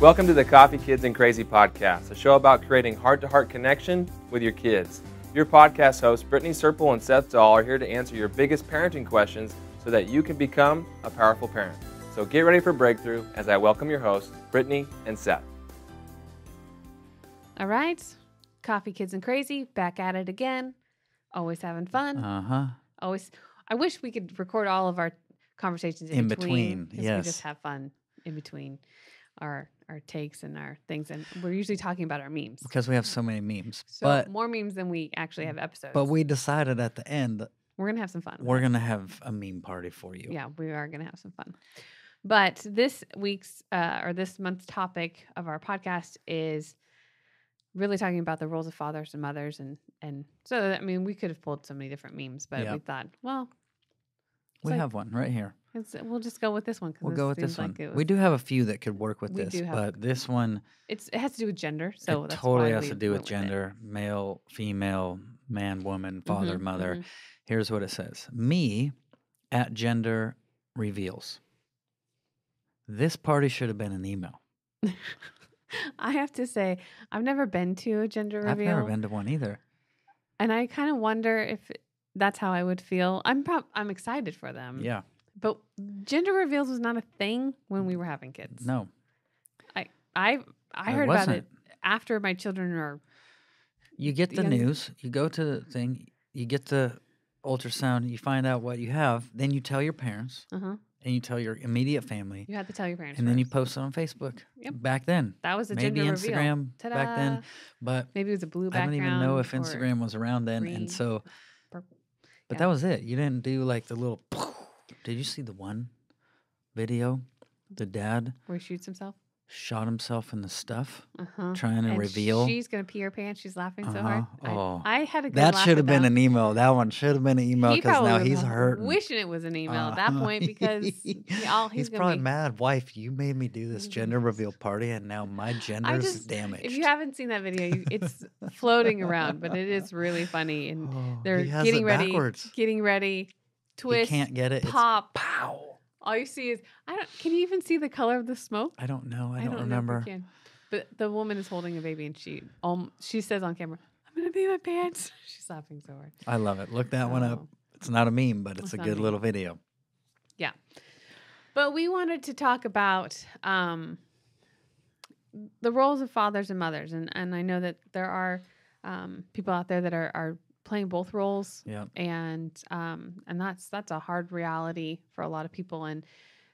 Welcome to the Coffee Kids and Crazy podcast, a show about creating heart to heart connection with your kids. Your podcast hosts, Brittney Serpell and Seth Dahl, are here to answer your biggest parenting questions so that you can become a powerful parent. So get ready for breakthrough as I welcome your hosts, Brittney and Seth. All right. Coffee Kids and Crazy, back at it again. Always having fun. Uh huh. Always. I wish we could record all of our conversations in, In between. between, 'cause We yes. just have fun in between our our takes and our things, and we're usually talking about our memes. Because we have so many memes. So but more memes than we actually have episodes. but we decided at the end we're gonna have some fun. we're gonna have a meme party for you. Yeah, we are gonna have some fun. But this week's uh, or this month's topic of our podcast is really talking about the roles of fathers and mothers, and and so I mean we could have pulled so many different memes, but Yeah. we thought, well, We like- have one right here. It's, we'll just go with this one. We'll go with this one. like it we do have a few that could work with this, but this one It's it has to do with gender, so it totally has to do with gender, male, female, man, woman, father, Mhm, mother. mhm. Here's what it says. Me at gender reveals. This party should have been an email. I have to say, I've never been to a gender reveal. I've never been to one either. and I kind of wonder if that's how I would feel. I'm prob- I'm excited for them. Yeah. But gender reveals was not a thing when we were having kids. No. I I It heard about it after my children are You get the young- news, you go to the thing, you get the ultrasound, you find out what you have, then you tell your parents uh-huh. and you tell your immediate family, You had to tell your parents. and then you post it on Facebook. Yep. Back then, that was a maybe gender Instagram reveal. back then, but Maybe it was a blue background. I don't even know if Instagram was around then, green, and so, but yeah. that was it. You didn't do like the little. Did you see the one video? The dad where he shoots himself. shot himself in the stuff, Uh-huh. trying to and reveal. She's gonna pee her pants. She's laughing so hard. Uh-huh. Oh. I, I had a good That should have been an email. That one should have been an email because now he's hurting. Wishing it was an email at that Uh-huh. point because he, all he's, he's probably be, mad. Wife, you made me do this gender reveal party, and now my gender just- damaged. If you haven't seen that video, you, it's floating around, but it is really funny. And Oh, they're getting ready, backwards. getting ready, He twist, can't get it. It's pop. pow. All you see is I don't. Can you even see the color of the smoke? I don't know. I, I don't, if remember. But the woman is holding a baby, and she um she says on camera, "I'm gonna pee my pants." She's laughing so hard. I love it. Look that one up. Oh. It's not a meme, but it's, It's a not a good little video. Yeah. But we wanted to talk about um, the roles of fathers and mothers. And, and I know that there are um, people out there that are, are playing both roles. Yeah. And um, and that's that's a hard reality for a lot of people. And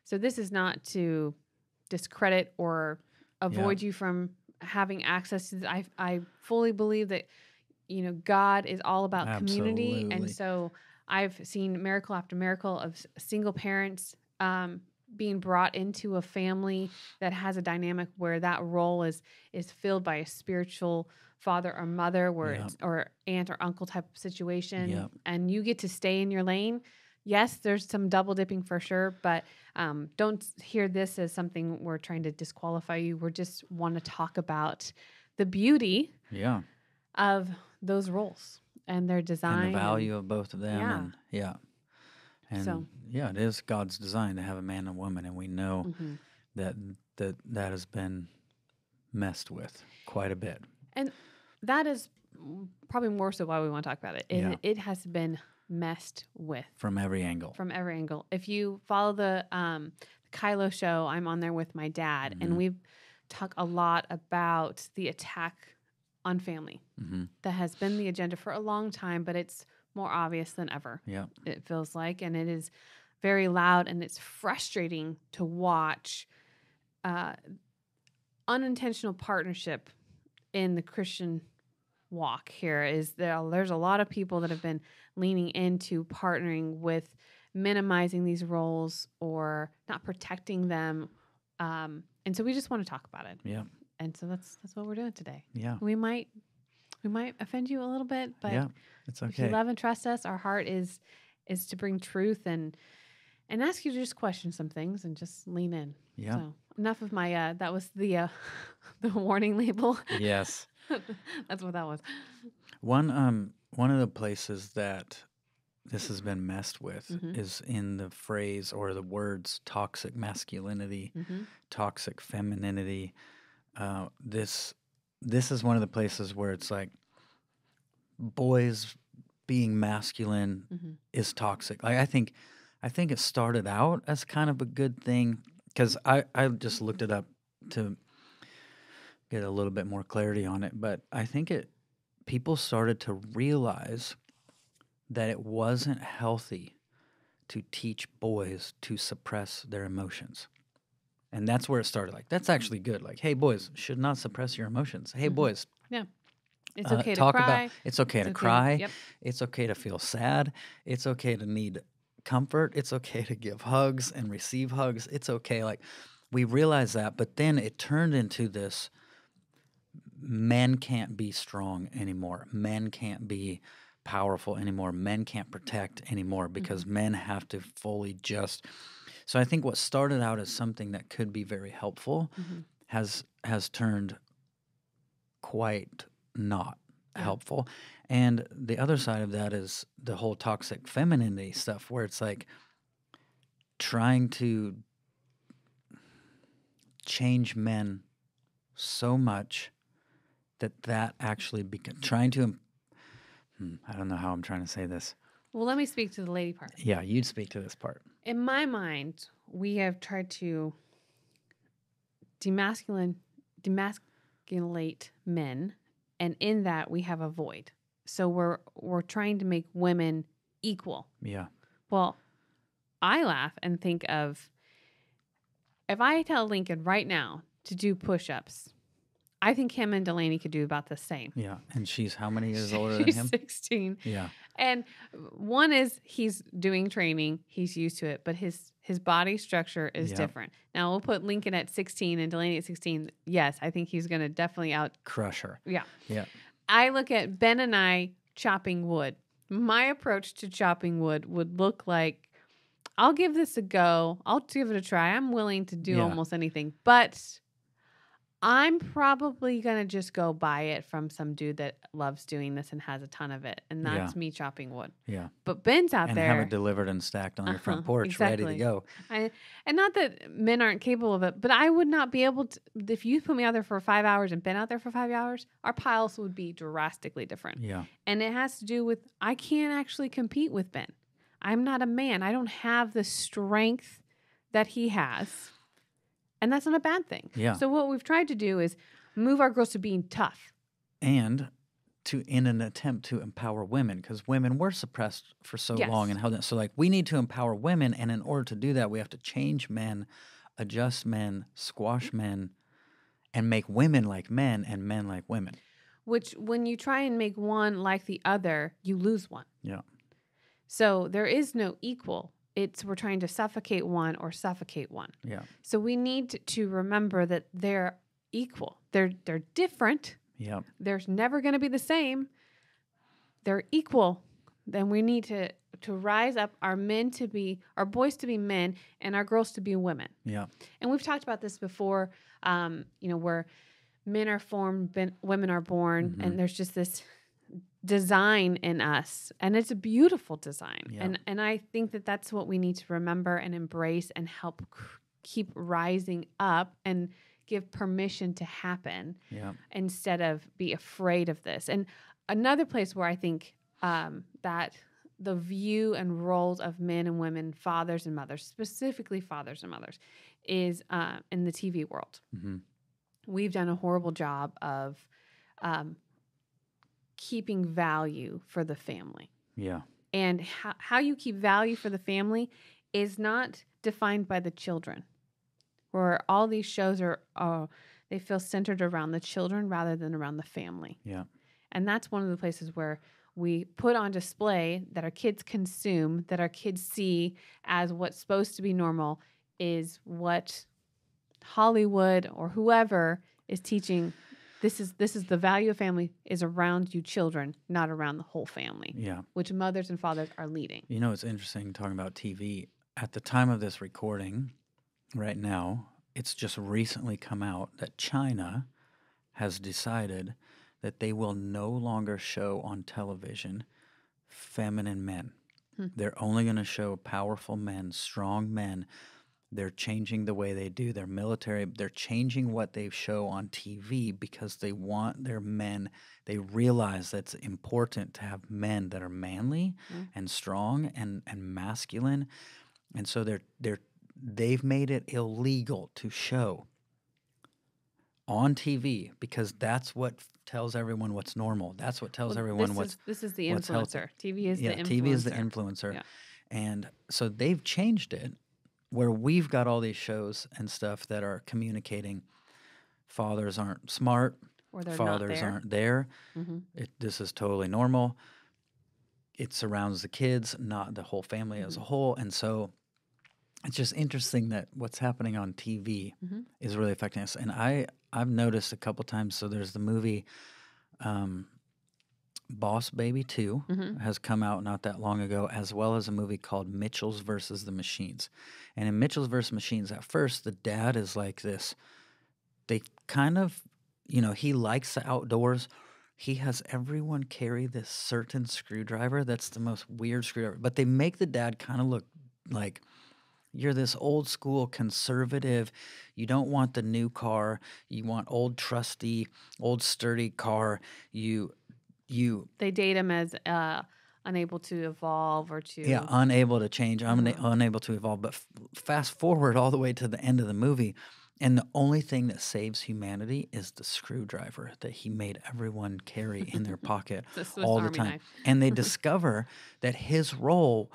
so this is not to discredit or avoid you from having access to this. I I fully believe that you know God is all about community, and so I've seen miracle after miracle of single parents um, being brought into a family that has a dynamic where that role is is filled by a spiritual father or mother, where Yep. or aunt or uncle type of situation, Yep. and you get to stay in your lane. Yes, there's some double dipping for sure, but um, don't hear this as something we're trying to disqualify you. We're just want to talk about the beauty Yeah. of those roles and their design And the value of both of them. Yeah. And yeah. And So- yeah, it is God's design to have a man and woman, and we know Mhm. that that that has been messed with quite a bit. And that is probably more so why we want to talk about it. It, Yeah. it has been messed with From every angle. from every angle. If you follow the um, Kylo show, I'm on there with my dad, Mhm. and we've talked a lot about the attack on family. hmm That has been the agenda for a long time, but it's more obvious than ever. Yeah. it feels like, and it is very loud, and it's frustrating to watch uh, unintentional partnership in the Christian walk. Here is there. There's a lot of people that have been leaning into partnering with minimizing these roles or not protecting them, um, and so we just want to talk about it. Yeah. And so that's that's what we're doing today. Yeah. We might we might offend you a little bit, but yeah. It's if you okay. love and trust us, our heart is is to bring truth and and ask you to just question some things and just lean in. Yeah. So enough of my uh that was the uh the warning label. Yes. That's what that was. One um one of the places that this has been messed with Mhm. is in the phrase or the words toxic masculinity, Mm-hmm. toxic femininity. uh, this this is one of the places where it's like boys being masculine Mhm. is toxic. Like I think I think it started out as kind of a good thing because I I just looked it up to get a little bit more clarity on it, but I think it people started to realize that it wasn't healthy to teach boys to suppress their emotions. And that's where it started. Like, that's actually good. Like, hey, boys, should not suppress your emotions. Hey, Mhm. boys, It's uh, okay to talk cry. about it's okay It's to okay- cry. Yep. It's okay to feel sad. It's okay to need comfort. It's okay to give hugs and receive hugs. It's okay. Like, we realized that, but then it turned into this men can't be strong anymore. Men can't be powerful anymore. Men can't protect anymore because men have to fully just. So I think what started out as something that could be very helpful Mhm. has has turned quite not Yeah. helpful. And the other side of that is the whole toxic femininity stuff where it's like trying to change men so much that that actually beca- trying to hmm, I don't know how I'm trying to say this. Well, let me speak to the lady part. Yeah, you'd speak to this part. In my mind, we have tried to demasculine, demasculate men, and in that we have a void. So we're we're trying to make women equal. Yeah. Well, I laugh and think of if I tell Lincoln right now to do push-ups, I think him and Delaney could do about the same. Yeah. And she's how many years older than him? 16. Yeah. And one is he's doing training, he's used to it, but his his body structure is Yep. different. Now we'll put Lincoln at 16 and Delaney at 16. Yes, I think he's going to definitely out. Crush her. Yeah. Yeah. I look at Ben and I chopping wood. My approach to chopping wood would look like I'll give this a go. I'll give it a try. I'm willing to do Yeah. almost anything, but I'm probably going to just go buy it from some dude that loves doing this and has a ton of it. And Yeah. that's me chopping wood. Yeah. But Ben's out and there. have it delivered and stacked on your front Uh-huh, porch, ready to go. I, and not that men aren't capable of it, but I would not be able to. If you put me out there for five hours and Ben out there for five hours, our piles would be drastically different. Yeah. And it has to do with I can't actually compete with Ben. I'm not a man. I don't have the strength that he has. And that's not a bad thing. Yeah. So, what we've tried to do is move our girls to being tough. and to in an attempt to empower women because women were suppressed for so Yes. long and held so like we need to empower women and in order to do that we have to change men adjust men squash men and make women like men and men like women which when you try and make one like the other, you lose one. Yeah. So there is no equal. It's we're trying to suffocate one or suffocate one. yeah So we need to remember that they're equal. They're they're different. yeah There's never going to be the same. They're equal. Then we need to to rise up our men to be our boys to be men and our girls to be women yeah and we've talked about this before um, you know where men are formed ben, women are born Mhm. and there's just this design in us and it's a beautiful design Yeah. and and i think that that's what we need to remember and embrace and help keep rising up and give permission to happen yeah instead of be afraid of this. And another place where I think um, that the view and roles of men and women, fathers and mothers, specifically fathers and mothers, is uh, in the TV world. hmm We've done a horrible job of um, keeping value for the family. yeah And how, how you keep value for the family is not defined by the children, where all these shows are, uh, they feel centered around the children rather than around the family. yeah And that's one of the places where we put on display that our kids consume, that our kids see as what's supposed to be normal, is what Hollywood or whoever is teaching. This is this is the value of family is around you children, not around the whole family yeah which mothers and fathers are leading. You know, it's interesting talking about TV. At the time of this recording, right now, it's just recently come out that China has decided that they will no longer show on television feminine men. Hmm. They're only going to show powerful men, strong men, They're changing the way they do their military. They're changing what they show on TV because they want their men. They realize that it's important to have men that are manly Mm. and strong and, and masculine. And so they're they're they've made it illegal to show on TV because that's what tells everyone what's normal. That's what tells Well, everyone this what's is, this is the influencer. TV is yeah, the influencer. TV is the influencer. Yeah. And so they've changed it where we've got all these shows and stuff that are communicating fathers aren't smart, or they're fathers there. aren't there. Mhm. It, this is totally normal. It surrounds the kids, not the whole family as a Mm-hmm. whole. And so it's just interesting that what's happening on TV Mhm. is really affecting us. And I I've noticed a couple times. So there's the movie um, Boss Baby 2 Mhm. has come out not that long ago, as well as a movie called Mitchell's versus the Machines. And in Mitchell's versus Machines, at first the dad is like this. They kind of, you know, he likes the outdoors. He has everyone carry this certain screwdriver that's the most weird screwdriver, but they make the dad kind of look like you're this old school conservative. You don't want the new car. You want old trusty, old sturdy car. You you They date him as uh, unable to evolve or to. yeah, unable to change, una- Uh-huh. unable to evolve. But f- fast forward all the way to the end of the movie, and the only thing that saves humanity is the screwdriver that he made everyone carry in their pocket Swiss all the time. And they discover that his role,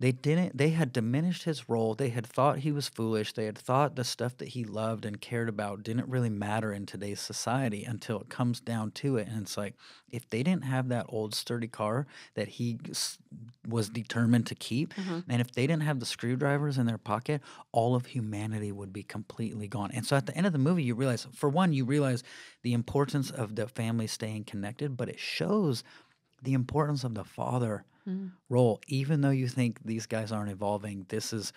they didn't, they had diminished his role. They had thought he was foolish. They had thought the stuff that he loved and cared about didn't really matter in today's society until it comes down to it. And it's like, if they didn't have that old sturdy car that he s- was determined to keep, Mhm. and if they didn't have the screwdrivers in their pocket, all of humanity would be completely gone. And so at the end of the movie, you realize, for one, you realize the importance of the family staying connected, but it shows the importance of the father Mhm. role. Even though you think these guys aren't evolving, this is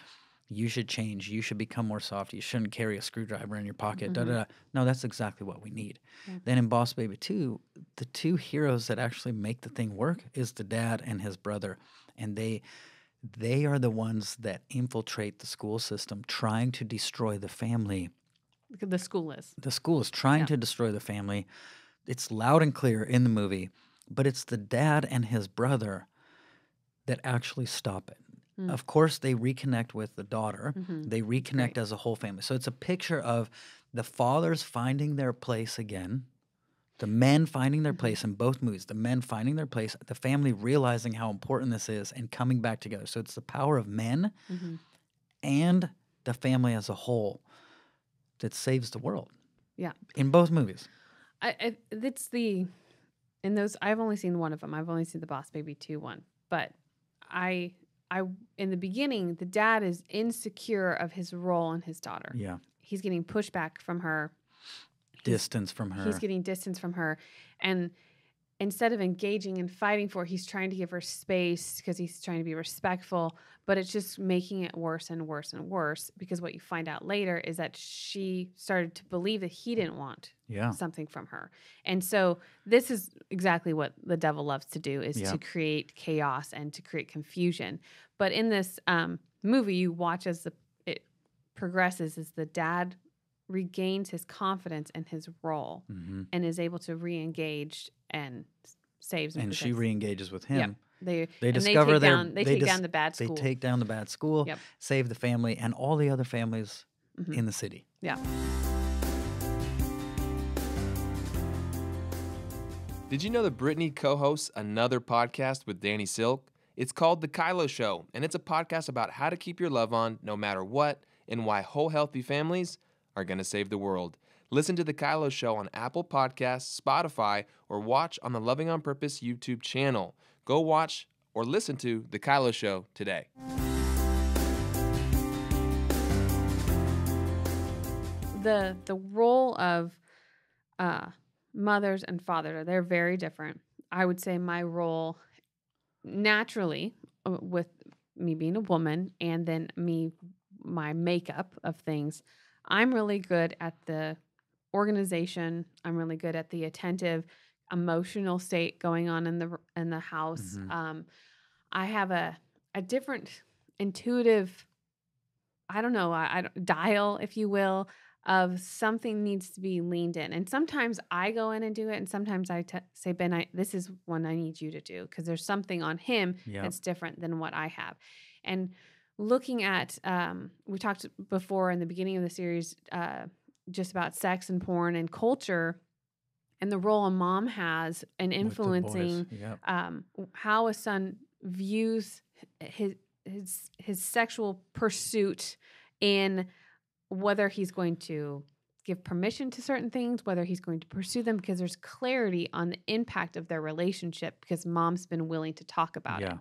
you should change. You should become more soft. You shouldn't carry a screwdriver in your pocket. Da, da, da. No, that's exactly what we need. Yeah. Then in Boss Baby 2, the two heroes that actually make the thing work is the dad and his brother. And they they are the ones that infiltrate the school system trying to destroy the family The school is. the school is trying Yeah. to destroy the family. It's loud and clear in the movie, but it's the dad and his brother that actually stop it. Mm. Of course, they reconnect with the daughter. Mhm. They reconnect Great. as a whole family. So it's a picture of the fathers finding their place again, the men finding their Mhm. place in both movies, the men finding their place, the family realizing how important this is and coming back together. So it's the power of men Mhm. and the family as a whole that saves the world. Yeah. In both movies. I, I it's the in those I've only seen one of them. I've only seen the Boss Baby 2 one. But I I in the beginning the dad is insecure of his role in his daughter. Yeah. He's getting pushback from her. Distance from her. He's getting distance from her and instead of engaging and fighting for he's trying to give her space because he's trying to be respectful, but it's just making it worse and worse and worse because what you find out later is that she started to believe that he didn't want yeah. something from her. And so this is exactly what the devil loves to do is Yeah. to create chaos and to create confusion. But in this um, movie, you watch as the it progresses as the dad regains his confidence in his role hmm and is able to re-engage and saves And she protects. re-engages with Yeah. him. they They discover they take their- down they, they take dis- down the bad school. They take down the bad school, Yep. save the family and all the other families Mhm. in the city. yeah. Did you know that Brittney co hosts another podcast with Danny Silk? It's called The Kylo Show, and it's a podcast about how to keep your love on no matter what and why whole healthy families are going to save the world. Listen to The Kylo Show on Apple Podcasts, Spotify, or watch on the Loving on Purpose YouTube channel. Go watch or listen to The Kylo Show today. the the role of uh, mothers and fathers they're very different. I would say my role naturally uh, with me being a woman and then me my makeup of things i'm really good at the organization i'm really good at the attentive emotional state going on in the in the house Mhm. um i have a a different intuitive I don't know, I, I don't- dial, if you will, of something needs to be leaned in. And sometimes I go in and do it, and sometimes I t- say, Ben, I, this is one I need you to do because there's something on him Yeah. that's different than what I have. And looking at, um, we talked before in the beginning of the series uh, just about sex and porn and culture and the role a mom has in with the boys. influencing Yep. um, how a son views his his his sexual pursuit in whether he's going to give permission to certain things, whether he's going to pursue them, because there's clarity on the impact of their relationship because mom's been willing to talk about it.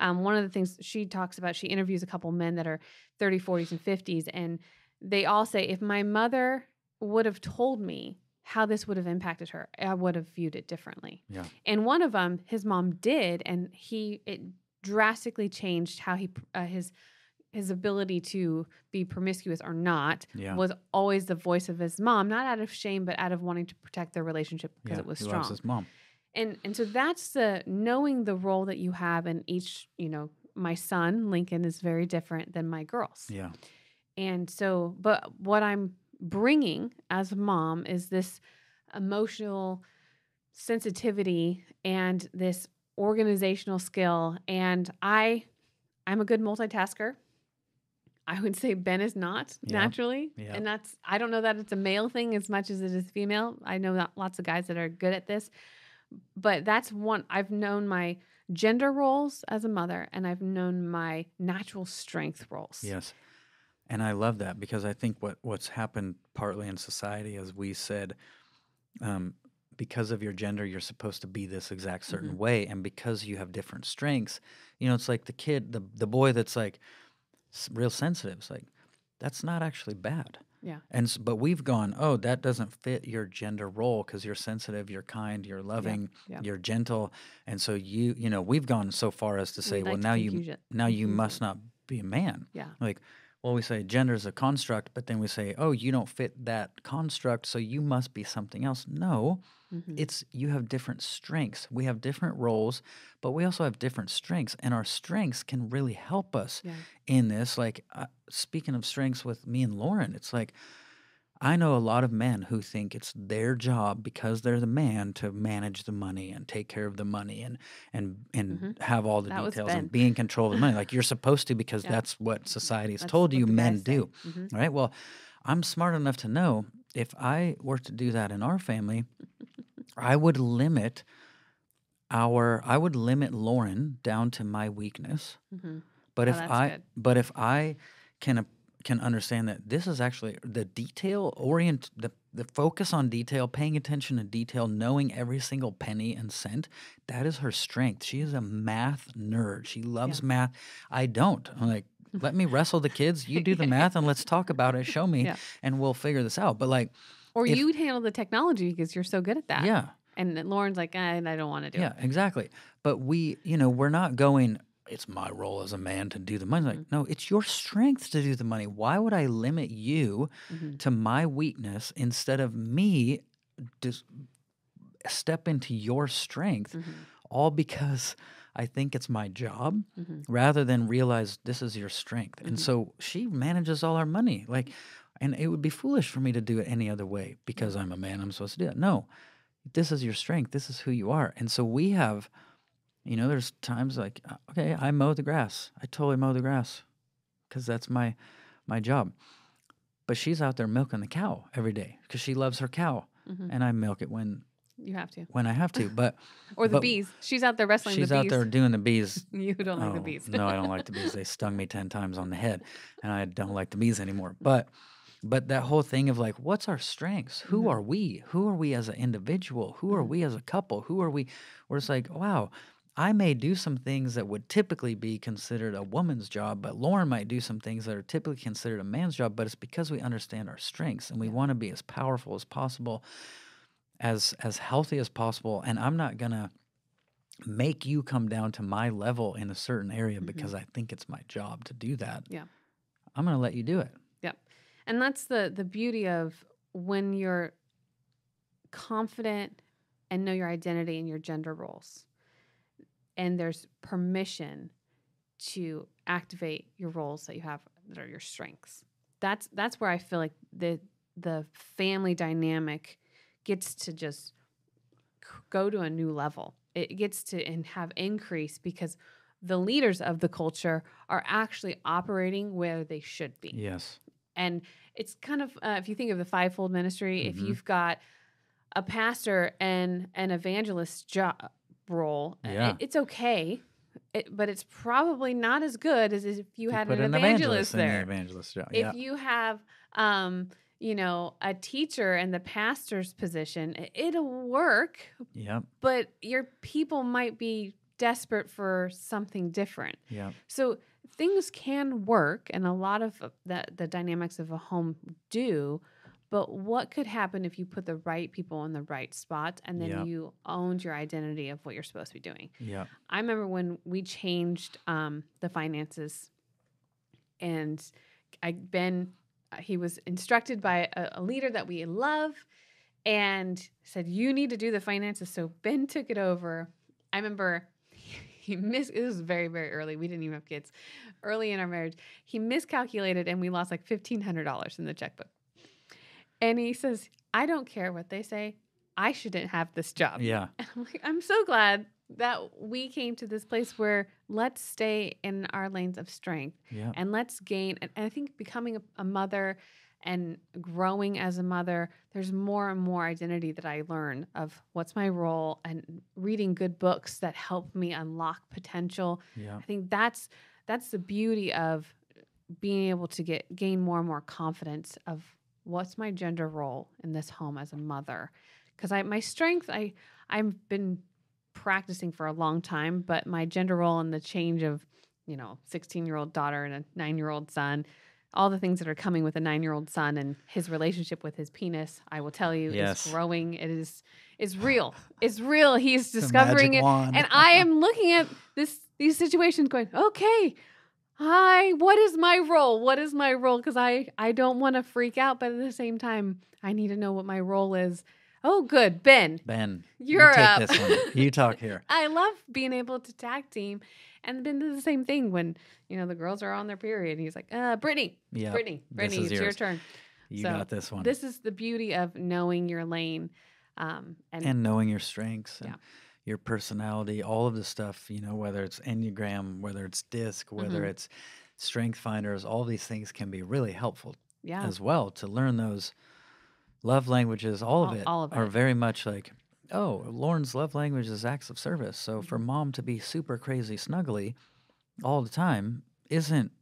Um, one of the things she talks about, she interviews a couple men that are 30, 40s, and 50s, and they all say, if my mother would have told me how this would have impacted her, I would have viewed it differently. Yeah. And one of them, his mom did, and he it drastically changed how he uh, his his ability to be promiscuous or not Yeah. was always the voice of his mom, not out of shame, but out of wanting to protect their relationship because yeah. it was he strong loves his mom. And and so that's the knowing the role that you have in each you know my son lincoln is very different than my girls Yeah. and so but what i'm bringing as a mom is this emotional sensitivity and this organizational skill and i i'm a good multitasker i would say ben is not Yeah. naturally Yeah. and that's i don't know that it's a male thing as much as it is female i know that lots of guys that are good at this but that's one i've known my gender roles as a mother and i've known my natural strength roles Yes. And I love that because I think what what's happened partly in society as we said, um, because of your gender, you're supposed to be this exact certain Mhm. way, and because you have different strengths, you know, it's like the kid, the the boy that's like real sensitive. It's like that's not actually bad. Yeah. And but we've gone, oh, that doesn't fit your gender role because you're sensitive, you're kind, you're loving, yeah. you're gentle, and so you, you know, we've gone so far as to say, well, now you now you confuse it. must not be a man. yeah Like, well, we say gender is a construct, but then we say, oh, you don't fit that construct, so you must be something else. No, Mhm. it's you have different strengths. We have different roles, but we also have different strengths, and our strengths can really help us yeah in this. Like, uh, speaking of strengths with me and Lauren, it's like I know a lot of men who think it's their job because they're the man to manage the money and take care of the money and and and Mhm. have all the That details and be in control of the money. Like you're supposed to because Yeah. that's what society has That's told you men do. Mhm. All right. Well, I'm smart enough to know if I were to do that in our family, I would limit our I would limit Lauren down to my weakness. Mhm. But Oh, if I good. but if I can can understand that this is actually the detail orient the the focus on detail, paying attention to detail, knowing every single penny and cent, that is her strength. She is a math nerd. She loves math. I don't. I'm like, let me wrestle the kids. You do the math and let's talk about it. Show me Yeah. and we'll figure this out. But like, or if- you'd handle the technology because you're so good at that yeah. and lauren's like eh, i don't want to do Yeah, it Yeah, exactly. But we, you know, we're not going, it's my role as a man to do the money. Like, no, it's your strength to do the money. Why would I limit you Mhm. to my weakness instead of me just step into your strength Mhm. all because I think it's my job Mhm. rather than realize this is your strength. And Mhm. so she manages all our money. Like, and it would be foolish for me to do it any other way because I'm a man. I'm supposed to do it. No, this is your strength. This is who you are. And so we have, you know, there's times like, uh, okay, I mow the grass. I totally mow the grass because that's my my job. But she's out there milking the cow every day because she loves her cow, Mhm. and I milk it when you have to when I have to. But or the But bees she's out there wrestling she's the out there doing the bees you don't like the Oh, bees no, I don't like the bees. They stung me 10 times on the head and I don't like the bees anymore. But but that whole thing of like what's our strengths? Who Mhm. are we? Who are we as an individual? Who are Mhm. we as a couple? Who are we? We're just like, wow, I may do some things that would typically be considered a woman's job, but Lauren might do some things that are typically considered a man's job, but it's because we understand our strengths and we want to be as powerful as possible, as as healthy as possible. And I'm not gonna make you come down to my level in a certain area Mhm. because I think it's my job to do that. Yeah. I'm going to let you do it. Yep. And that's the the beauty of when you're confident and know your identity and your gender roles. And there's permission to activate your roles that you have that are your strengths. That's that's where I feel like the the family dynamic gets to just go to a new level. It gets to and have increase because the leaders of the culture are actually operating where they should be. Yes. And it's kind of, uh, if you think of the fivefold ministry, if Mhm. you've got a pastor and an evangelist job role, uh, Yeah. it- it's okay. It, but it's probably not as good as if you had put an evangelist, in the there. evangelist job. If yeah. you have, um, you know, a teacher in the pastor's position, it'll work, Yep. but your people might be desperate for something different. Yeah. So things can work, and a lot of uh, the the dynamics of a home do. But what could happen if you put the right people in the right spots, and then Yep. you owned your identity of what you're supposed to be doing? Yeah. I remember when we changed um, the finances, and I Ben, uh, he was instructed by a, a leader that we love, and said you need to do the finances. So Ben took it over. I remember he missed. It was very very early. We didn't even have kids. Early in our marriage, he miscalculated, and we lost like fifteen hundred dollars in the checkbook. And he says, "I don't care what they say. I shouldn't have this job." Yeah. And I'm like, I'm so glad that we came to this place where let's stay in our lanes of strength Yeah. and let's gain. And I think becoming a, a mother and growing as a mother, there's more and more identity that I learn of what's my role and reading good books that help me unlock potential. Yeah. I think that's that's the beauty of being able to get gain more and more confidence of what's my gender role in this home as a mother? Because I my strength I I've been practicing for a long time but my gender role and the change of you know 16 year old daughter and a 9 year old son all the things that are coming with a 9 year old son and his relationship with his penis I will tell you Yes. is growing. It is is real. It's real. He's discovering it. wand. and I am looking at this these situations going, okay, hi, what is my role? What is my role? Because I I don't want to freak out, but at the same time, I need to know what my role is. Oh, good, Ben, Ben, you're you take up. this one. You talk here. I love being able to tag team, and Ben does the same thing when you know the girls are on their period. He's like, uh, Brittney, Yeah. Brittney, Brittney, it's your turn. You So, got this one. This is the beauty of knowing your lane, um, and, and knowing your strengths and Yeah. Your personality, all of the stuff, you know, whether it's Enneagram, whether it's DISC, whether Mhm. it's Strength Finders, all these things can be really helpful yeah, as well to learn those love languages. All of it all of are it. very much like, oh, Lauren's love language is acts of service. So for Mhm. mom to be super crazy snuggly all the time isn't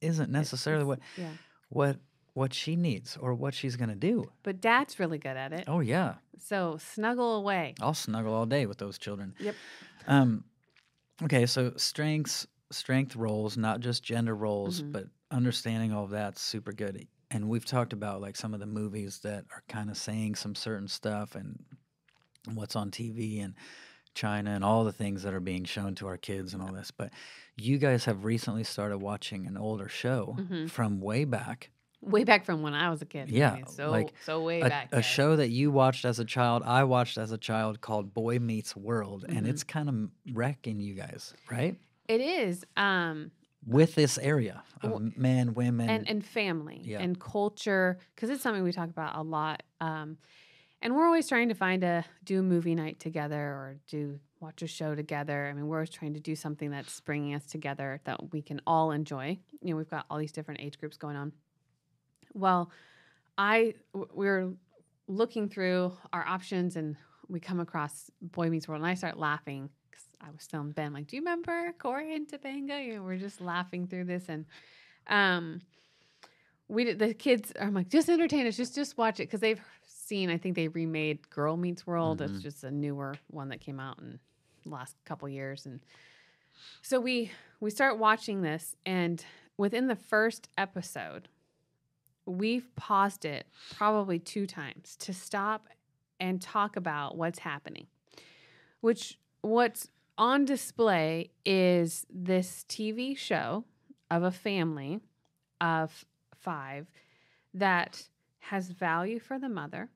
isn't necessarily it's- what yeah. what what she needs or what she's gonna do. But Dad's really good at it. Oh yeah, So snuggle away. I'll snuggle all day with those children. Yep. Um, okay, so strengths, strength roles, not just gender roles, Mhm. but understanding all of that's super good. And we've talked about like some of the movies that are kind of saying some certain stuff and what's on TV and China and all the things that are being shown to our kids and all this. But you guys have recently started watching an older show Mhm. from way back. Way back from when I was a kid. I Yeah, mean, so like so way a, back. a guys. show that you watched as a child, I watched as a child called Boy Meets World, and Mhm. it's kind of wrecking you guys, right? It is. Um, With this area of Well, men, women, and and family Yeah. and culture because it's something we talk about a lot. Um, and we're always trying to find a do a movie night together or do watch a show together. I mean, we're always trying to do something that's bringing us together that we can all enjoy. You know, we've got all these different age groups going on. Well, I w- we're looking through our options and we come across Boy Meets World and I start laughing because I was telling Ben like, "Do you remember Corey and Topanga?" You know, we're just laughing through this and um we did, the kids I'm like just entertain us just just watch it because they've seen I think they remade Girl Meets World Mhm. it's just a newer one that came out in the last couple years and so we we start watching this and within the first episode we've paused it probably two times to stop and talk about what's happening which what's on display is this TV show of a family of five that has value for the mother,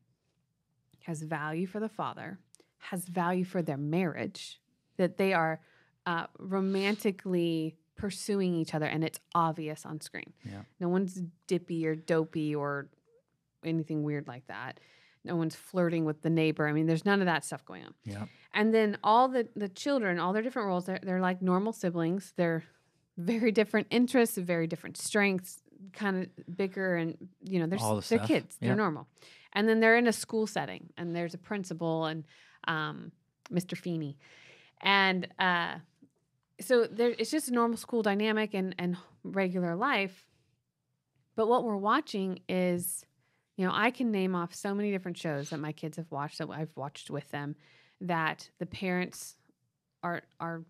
has value for the father, has value for their marriage, that they are uh, romantically pursuing each other and it's obvious on screen. Yeah. No one's dippy or dopey or anything weird like that. No one's flirting with the neighbor. I mean, there's none of that stuff going on. Yeah. And then all the the children, all their different roles, they're, they're like normal siblings. They're very different interests, very different strengths, kind of bigger and you know, they're, All the they're stuff. kids. They're normal. And then they're in a school setting and there's a principal and um, Mr. Feeney. And uh, so there it's just a normal school dynamic and, and regular life. But what we're watching is, you know, I can name off so many different shows that my kids have watched that I've watched with them that the parents are are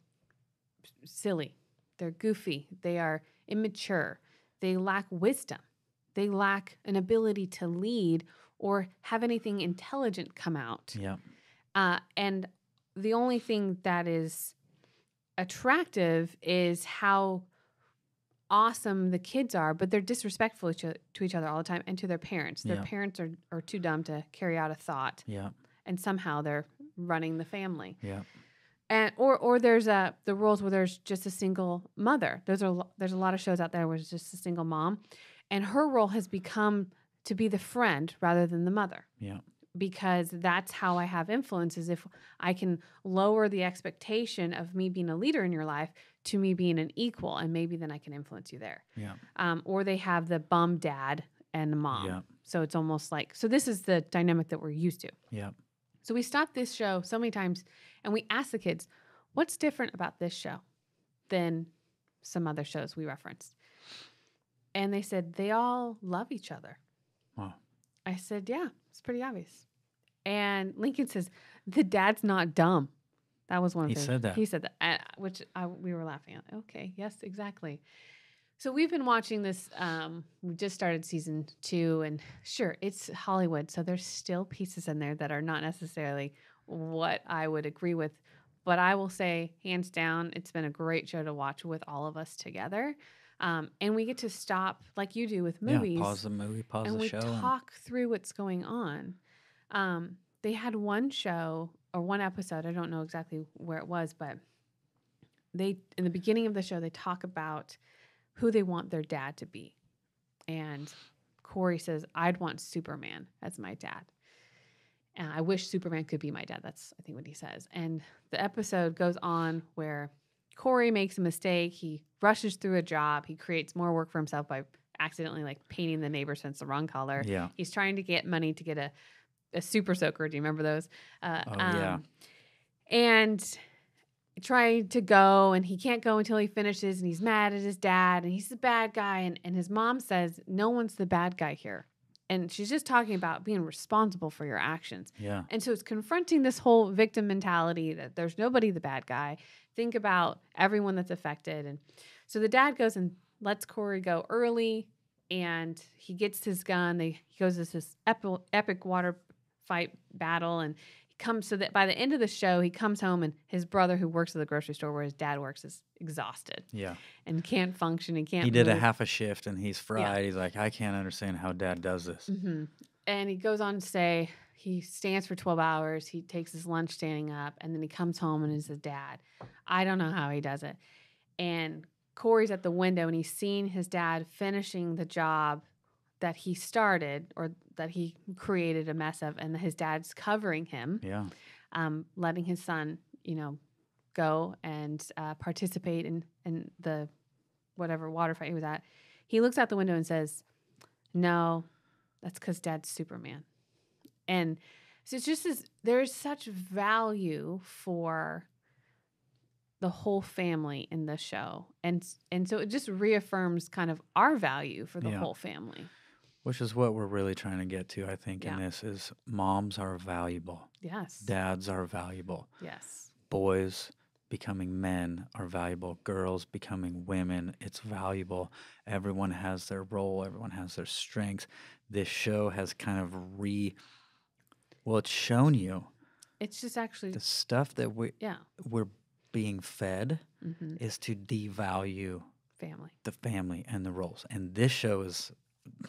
silly. They're goofy. They are immature. They lack wisdom. They lack an ability to lead or have anything intelligent come out. Yeah. Uh, and the only thing that is attractive is how awesome the kids are, but they're disrespectful to, to each other all the time and to their parents. Their Yeah. parents are, are too dumb to carry out a thought, Yeah. and somehow they're running the family. Yeah. And or or there's a the roles where there's just a single mother. There's a there's a lot of shows out there where it's just a single mom, and her role has become to be the friend rather than the mother Yeah. Because that's how I have influence is if I can lower the expectation of me being a leader in your life to me being an equal and maybe then I can influence you there. Yeah. Um, or they have the bum dad and the mom. Yeah. So it's almost like so this is the dynamic that we're used to. Yeah. So we stopped this show so many times and we asked the kids, what's different about this show than some other shows we referenced? And they said they all love each other. Wow. I said, yeah, it's pretty obvious. And Lincoln says, the dad's not dumb. That was one of He his. said that. He said that, uh, which I, we were laughing at. Okay, yes, exactly. So we've been watching this. Um, we just started season two, and sure, it's Hollywood, so there's still pieces in there that are not necessarily what I would agree with. But I will say, hands down, it's been a great show to watch with all of us together. Um, and we get to stop, like you do with movies, Yeah. Pause the movie. Pause and the we show. and- talk through what's going on. Um, they had one show or one episode. I don't know exactly where it was, but they in the beginning of the show they talk about who they want their dad to be, and Corey says, "I'd want Superman as my dad." And I wish Superman could be my dad. That's I think what he says. And the episode goes on where Corey makes a mistake. He rushes through a job. He creates more work for himself by accidentally like painting the neighbor's fence the wrong color. Yeah. He's trying to get money to get a, a super soaker. Do you remember those? Uh, Oh, yeah. And trying to go, and he can't go until he finishes, and he's mad at his dad, and he's the bad guy. And, and his mom says, No one's the bad guy here. And she's just talking about being responsible for your actions. Yeah. And so it's confronting this whole victim mentality that there's nobody the bad guy. Think about everyone that's affected. And so the dad goes and lets Corey go early and he gets his gun. They he goes to this epic, epic water fight battle and he comes so that by the end of the show he comes home and his brother who works at the grocery store where his dad works is exhausted Yeah. and can't function and can't He did a half a shift and he's fried. He's like, I can't understand how dad does this. hmm And he goes on to say he stands for 12 hours. He takes his lunch standing up, and then he comes home and is a dad. I don't know how he does it. And Corey's at the window and he's seeing his dad finishing the job that he started or that he created a mess of, and his dad's covering him, Yeah. um, letting his son, you know, go and uh, participate in in the whatever water fight he was at. He looks out the window and says, "No, that's because Dad's Superman." And so it's just this. There's such value for the whole family in this show, and and so it just reaffirms kind of our value for the Yeah. whole family. Which is what we're really trying to get to, I think, in this is moms are valuable. Yes. Dads are valuable. Yes. Boys becoming men are valuable. Girls becoming women, it's valuable. Everyone has their role, everyone has their strengths. This show has kind of re well, it's shown you It's just actually the stuff that we yeah. we're being fed hmm is to devalue Family. the family and the roles. And this show is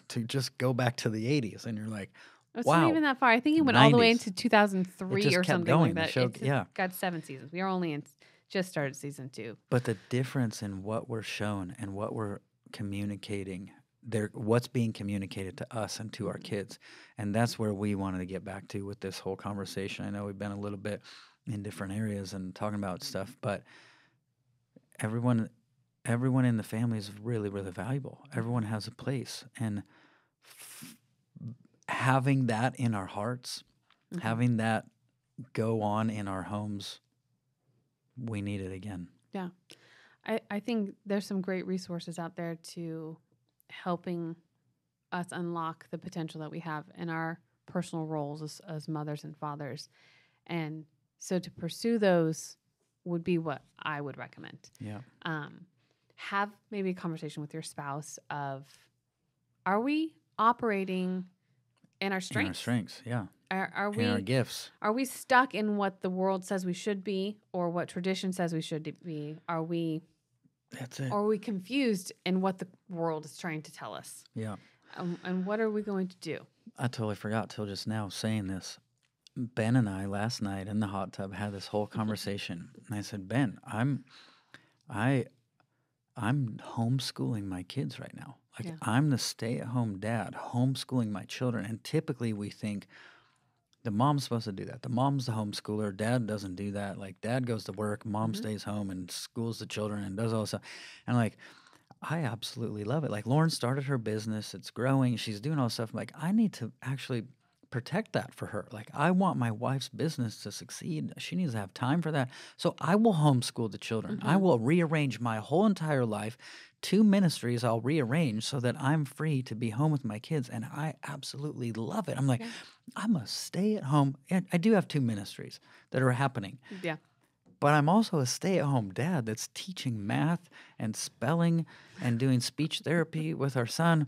to just go back to the 80s and you're like, It's Wow. not even that far. I think it went all the way into 2003 just or something going. Like that. show- It's yeah. got seven seasons. We are only in just started season two. But the difference in what we're shown and what we're communicating, there, what's being communicated to us and to our mm-hmm. kids, and that's where we wanted to get back to with this whole conversation. I know we've been a little bit in different areas and talking about stuff, but everyone, everyone in the family is really, really valuable. Everyone has a place, and f- having that in our hearts, Mhm. having that go on in our homes, we need it again. Yeah. I, I think there's some great resources out there to helping us unlock the potential that we have in our personal roles as, as mothers and fathers. And so to pursue those would be what I would recommend. Yeah. Um, have maybe a conversation with your spouse of are we operating in our In our strengths? strengths, yeah. Are, are in our we gifts. are we stuck in what the world says we should be or what tradition says we should be? Are we That's it. or are we confused in what the world is trying to tell us? yeah. Um, and what are we going to do? I totally forgot till just now saying this. Ben and I last night in the hot tub had this whole conversation. and I said, "Ben, I'm I I'm homeschooling my kids right now. Like Yeah. I'm the stay-at-home dad homeschooling my children and typically we think the mom's supposed to do that. The mom's the homeschooler. Dad doesn't do that. Like dad goes to work, mom Mhm. stays home and schools the children and does all this stuff. And like I absolutely love it. Like Lauren started her business, it's growing, she's doing all this stuff. I'm like, I need to actually protect that for her. Like I want my wife's business to succeed. She needs to have time for that. So I will homeschool the children. I Mhm. will rearrange my whole entire life. Two ministries I'll rearrange so that I'm free to be home with my kids. And I absolutely love it. I'm like, Yeah. I'm a stay at home. And I do have two ministries that are happening Yeah. but I'm also a stay at home dad that's teaching math and spelling and doing speech therapy with our son.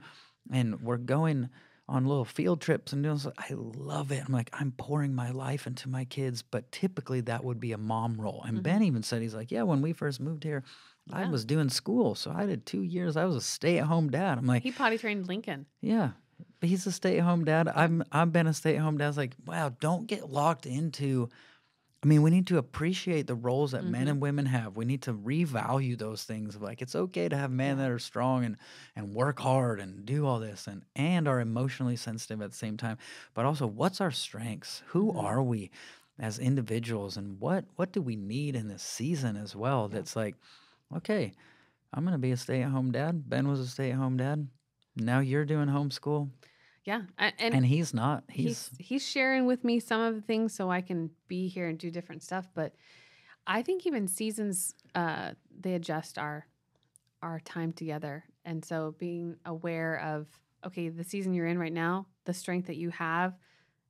And we're going on little field trips and doing so. I love it. I'm like, I'm pouring my life into my kids, but typically that would be a mom role. And Mhm. Ben even said, he's like, Yeah, when we first moved here, I was doing school. So I did two years. I was a stay at home dad. I'm like, He potty trained Lincoln. yeah. But he's a stay at home dad. I'm I've been a stay at home dad. I was like, wow, don't get locked into I mean, we need to appreciate the roles that men Mhm. and women have. We need to revalue those things. Like it's okay to have men that are strong and and work hard and do all this and and are emotionally sensitive at the same time. But also, what's our strengths? Who Mhm. are we as individuals, and what what do we need in this season as well? Yeah. That's like, okay, I'm gonna be a stay at home dad. Ben was a stay at home dad. Now you're doing homeschool, Yeah. a- And, and, he's not. He's, he's he's sharing with me some of the things so I can be here and do different stuff. But I think even seasons uh, they adjust our our time together, and so being aware of okay, the season you're in right now, the strength that you have,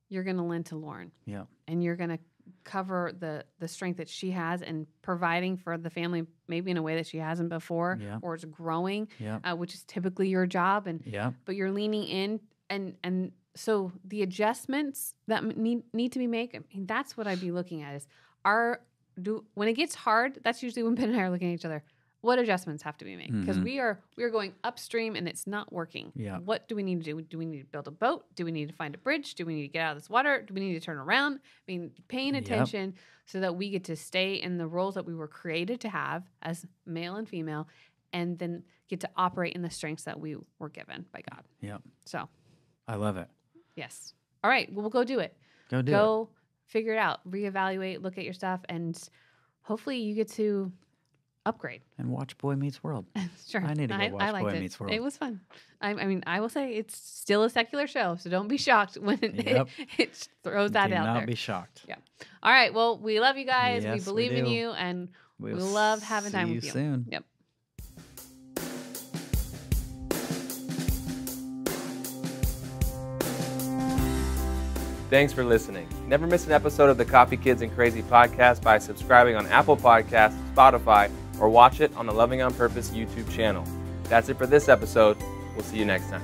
you're going to lend to Lauren. Yeah. and you're going to cover the the strength that she has and providing for the family maybe in a way that she hasn't before Yeah. or it's growing yeah, uh, which is typically your job and yeah, but you're leaning in and and so the adjustments that need need to be made I mean, that's what I'd be looking at is are do when it gets hard that's usually when Ben and I are looking at each other what adjustments have to be made because Mhm. we are we are going upstream and it's not working Yeah. what do we need to do do we need to build a boat do we need to find a bridge do we need to get out of this water do we need to turn around I mean paying Yep. attention so that we get to stay in the roles that we were created to have as male and female and then get to operate in the strengths that we were given by God yeah. so I love it. Yes. All right. Well, we'll go do it. Go do it. go figure it out, reevaluate, look at your stuff, and hopefully you get to upgrade. and watch Boy Meets World. sure. I need to go watch liked Boy it. Meets World. It was fun. I, I mean, I will say it's still a secular show, so don't be shocked when it, Yep. it throws that do out not there. Not be shocked. Yeah. All right. Well, we love you guys. Yes, we we believe in you, and We'll We love having time see with you. soon. Yep. Thanks for listening. Never miss an episode of the Coffee Kids and Crazy podcast by subscribing on Apple Podcasts, Spotify, or watch it on the Loving on Purpose YouTube channel. That's it for this episode. We'll see you next time.